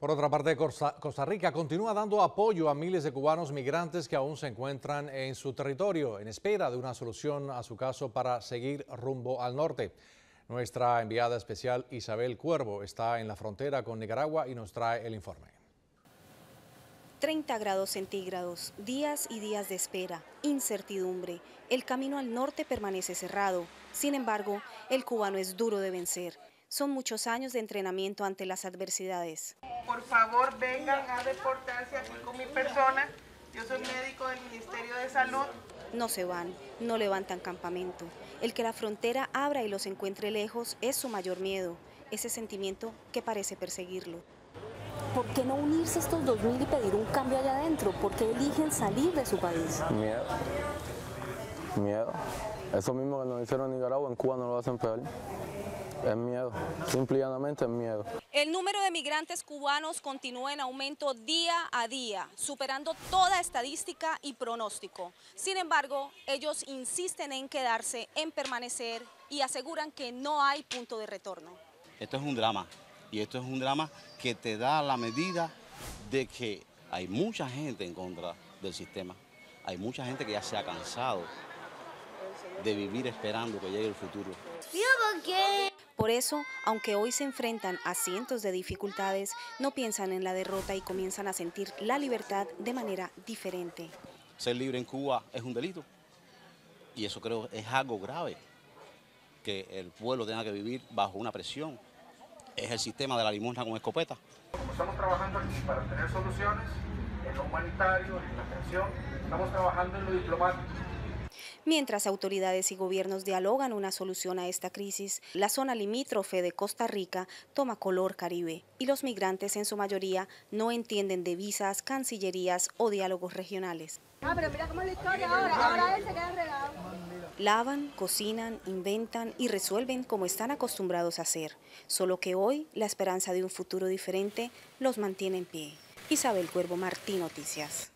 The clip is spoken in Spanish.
Por otra parte, Costa Rica continúa dando apoyo a miles de cubanos migrantes que aún se encuentran en su territorio, en espera de una solución a su caso para seguir rumbo al norte. Nuestra enviada especial Isabel Cuervo está en la frontera con Nicaragua y nos trae el informe. 30 grados centígrados, días y días de espera, incertidumbre. El camino al norte permanece cerrado. Sin embargo, el cubano es duro de vencer. Son muchos años de entrenamiento ante las adversidades. Por favor, vengan a deportarse aquí con mi persona. Yo soy médico del Ministerio de Salud. No se van, no levantan campamento. El que la frontera abra y los encuentre lejos es su mayor miedo, ese sentimiento que parece perseguirlo. ¿Por qué no unirse estos 2.000 y pedir un cambio allá adentro? ¿Por qué eligen salir de su país? Miedo. Miedo. Eso mismo que nos hicieron en Nicaragua, en Cuba no lo hacen peor. Es miedo, simplemente es miedo. El número de migrantes cubanos continúa en aumento día a día, superando toda estadística y pronóstico. Sin embargo, ellos insisten en quedarse, en permanecer y aseguran que no hay punto de retorno. Esto es un drama y esto es un drama que te da la medida de que hay mucha gente en contra del sistema. Hay mucha gente que ya se ha cansado de vivir esperando que llegue el futuro. ¿por qué? Por eso, aunque hoy se enfrentan a cientos de dificultades, no piensan en la derrota y comienzan a sentir la libertad de manera diferente. Ser libre en Cuba es un delito y eso creo es algo grave, que el pueblo tenga que vivir bajo una presión. Es el sistema de la limosna con escopeta. estamos trabajando aquí para tener soluciones en lo humanitario, en la atención, estamos trabajando en lo diplomático. Mientras autoridades y gobiernos dialogan una solución a esta crisis, la zona limítrofe de Costa Rica toma color caribe y los migrantes en su mayoría no entienden de visas, cancillerías o diálogos regionales. Ah, pero mira cómo es la historia ahora, ahora él se queda regado. Lavan, cocinan, inventan y resuelven como están acostumbrados a hacer, solo que hoy la esperanza de un futuro diferente los mantiene en pie. Isabel Cuervo Martín Noticias.